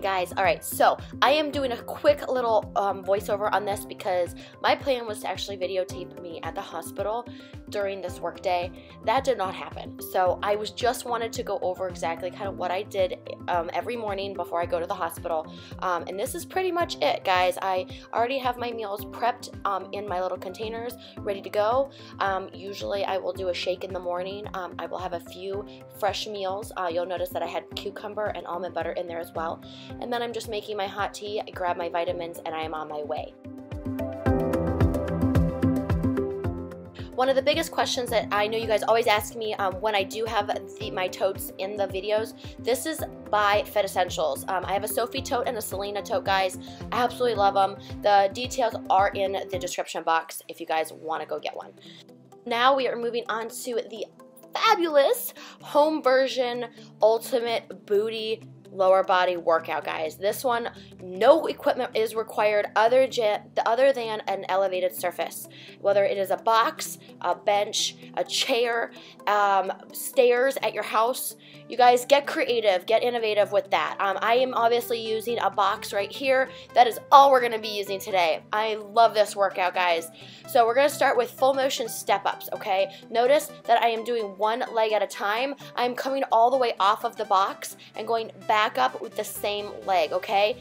guys. All right, so I am doing a quick little um, voiceover on this because my plan was to actually videotape me at the hospital during this workday. That did not happen. So I was just wanted to go over exactly kind of what I did um, every morning before I go to the hospital. Um, and this is pretty much it, guys. I already have my meals prepped um, in my little containers, ready to go. Um, usually I will do a shake in the morning. Um, I will have a few fresh meals. Uh, you'll notice that I had cucumber and almond butter in there as well. And then I'm just making my hot tea, I grab my vitamins, and I am on my way. One of the biggest questions that I know you guys always ask me um, when I do have the, my totes in the videos, this is by Fit Essentials. Um, I have a Sophie tote and a Selena tote, guys. I absolutely love them. The details are in the description box if you guys want to go get one. Now we are moving on to the fabulous home version ultimate booty lower body workout, guys. This one, no equipment is required other, other than an elevated surface. Whether it is a box, a bench, a chair, um, stairs at your house, you guys get creative, get innovative with that. Um, I am obviously using a box right here. That is all we're gonna be using today. I love this workout, guys. So we're gonna start with full motion step ups, okay? Notice that I am doing one leg at a time. I'm coming all the way off of the box and going back up with the same leg, okay?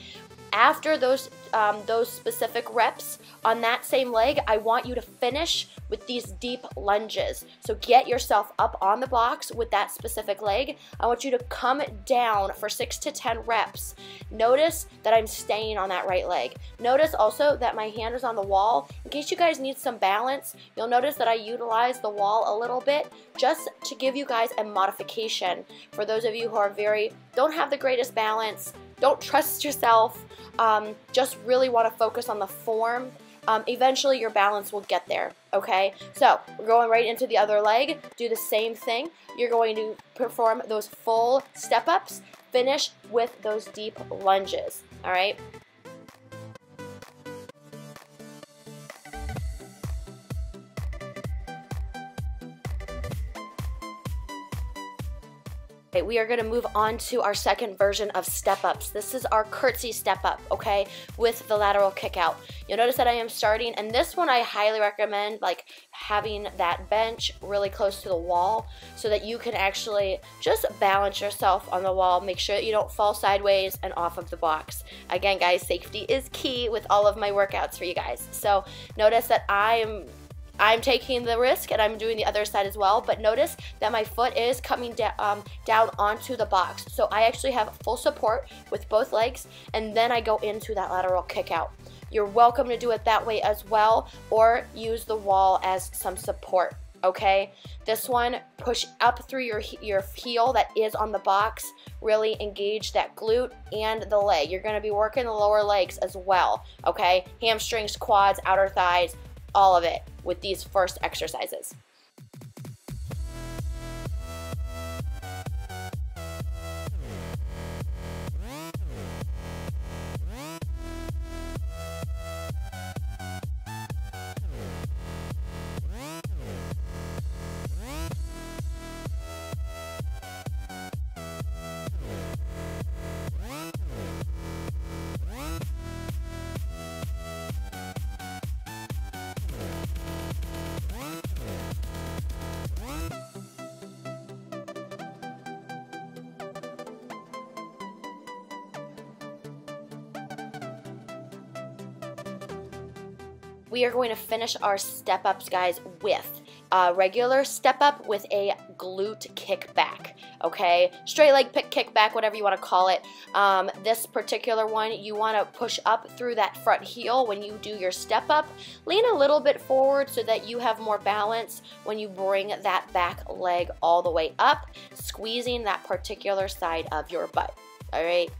After those, um, those specific reps on that same leg, I want you to finish with these deep lunges. So get yourself up on the box with that specific leg. I want you to come down for six to 10 reps. Notice that I'm staying on that right leg. Notice also that my hand is on the wall. In case you guys need some balance, you'll notice that I utilize the wall a little bit just to give you guys a modification. For those of you who are very, don't have the greatest balance, don't trust yourself, um, just really want to focus on the form um, eventually your balance will get there, okay? So we're going right into the other leg. Do the same thing. You're going to perform those full step-ups. Finish with those deep lunges, all right? We are going to move on to our second version of step ups. This is our curtsy step up, okay, with the lateral kick out. You'll notice that I am starting, and this one I highly recommend, like having that bench really close to the wall so that you can actually just balance yourself on the wall. Make sure that you don't fall sideways and off of the box. Again, guys, safety is key with all of my workouts for you guys. So notice that I am I'm taking the risk and I'm doing the other side as well, but notice that my foot is coming um, down onto the box. So I actually have full support with both legs and then I go into that lateral kick out. You're welcome to do it that way as well or use the wall as some support okay? This one, push up through your, your heel that is on the box, really engage that glute and the leg. You're gonna be working the lower legs as well, okay? Hamstrings, quads, outer thighs, all of it with these first exercises. We are going to finish our step ups, guys, with a regular step up with a glute kick back. Okay, straight leg pick kick back, whatever you want to call it. Um, this particular one, you want to push up through that front heel when you do your step up. Lean a little bit forward so that you have more balance when you bring that back leg all the way up, squeezing that particular side of your butt. All right.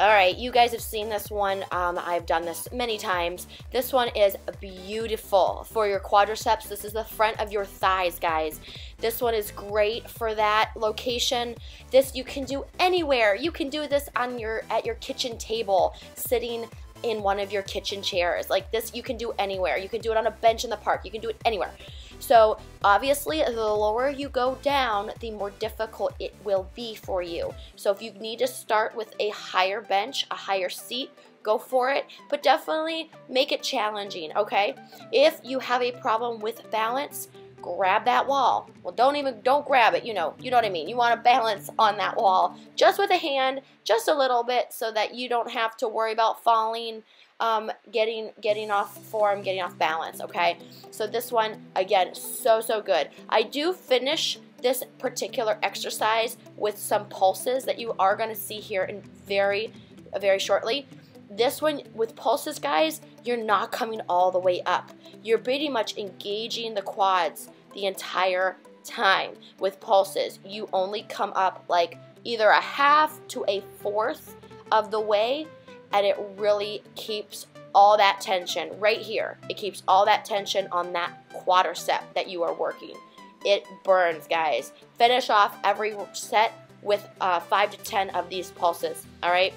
All right, you guys have seen this one. Um, I've done this many times. This one is beautiful for your quadriceps. This is the front of your thighs, guys. This one is great for that location. This you can do anywhere. You can do this on your at your kitchen table, sitting in one of your kitchen chairs. Like this you can do anywhere. You can do it on a bench in the park. You can do it anywhere. So obviously, the lower you go down, the more difficult it will be for you. So if you need to start with a higher bench, a higher seat, go for it, but definitely make it challenging, okay? If you have a problem with balance, grab that wall. Well, don't even, don't grab it, you know, you know what I mean. You want to balance on that wall just with a hand, just a little bit so that you don't have to worry about falling um, getting getting off form, getting off balance. Okay, so this one again, so so good. I do finish this particular exercise with some pulses that you are going to see here in very very shortly. This one with pulses, guys, you're not coming all the way up. You're pretty much engaging the quads the entire time. With pulses, you only come up like either a half to a fourth of the way and it really keeps all that tension right here. It keeps all that tension on that quadricep that you are working. It burns, guys. Finish off every set with uh, 5 to 10 of these pulses, all right?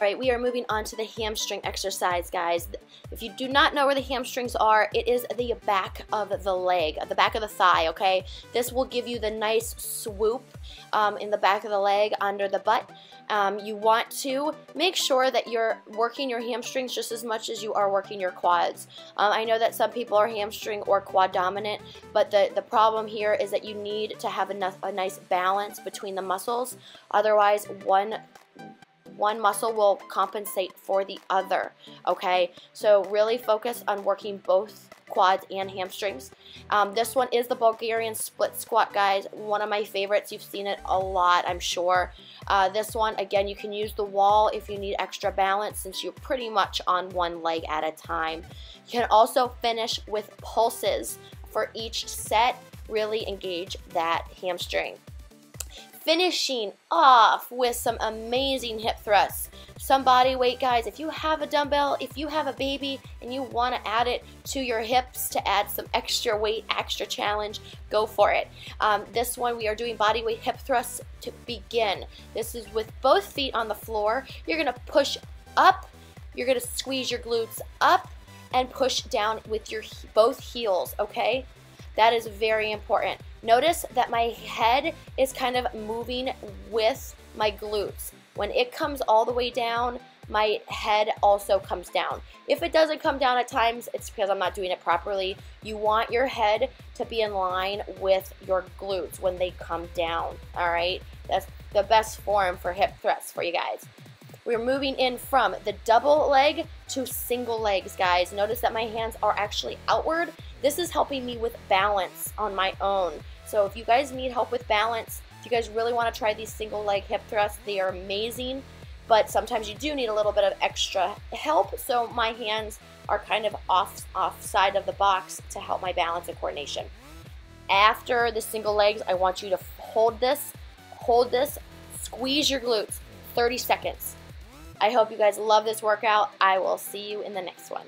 All right, we are moving on to the hamstring exercise, guys. If you do not know where the hamstrings are, it is the back of the leg, the back of the thigh, okay? This will give you the nice swoop um, in the back of the leg under the butt. Um, you want to make sure that you're working your hamstrings just as much as you are working your quads. Um, I know that some people are hamstring or quad dominant, but the, the problem here is that you need to have enough, a nice balance between the muscles. Otherwise, one one muscle will compensate for the other, okay? So really focus on working both quads and hamstrings. Um, this one is the Bulgarian split squat, guys. One of my favorites. You've seen it a lot, I'm sure. Uh, this one, again, you can use the wall if you need extra balance since you're pretty much on one leg at a time. You can also finish with pulses for each set. Really engage that hamstring finishing off with some amazing hip thrusts. Some body weight, guys. If you have a dumbbell, if you have a baby and you want to add it to your hips to add some extra weight, extra challenge, go for it. Um, this one, we are doing body weight hip thrusts to begin. This is with both feet on the floor. You're going to push up. You're going to squeeze your glutes up and push down with your both heels, okay? That is very important. Notice that my head is kind of moving with my glutes. When it comes all the way down, my head also comes down. If it doesn't come down at times, it's because I'm not doing it properly. You want your head to be in line with your glutes when they come down, all right? That's the best form for hip thrusts for you guys. We're moving in from the double leg to single legs, guys. Notice that my hands are actually outward. This is helping me with balance on my own. So if you guys need help with balance, if you guys really want to try these single leg hip thrusts, they are amazing. But sometimes you do need a little bit of extra help. So my hands are kind of off, off side of the box to help my balance and coordination. After the single legs, I want you to hold this, hold this, squeeze your glutes 30 seconds. I hope you guys love this workout. I will see you in the next one.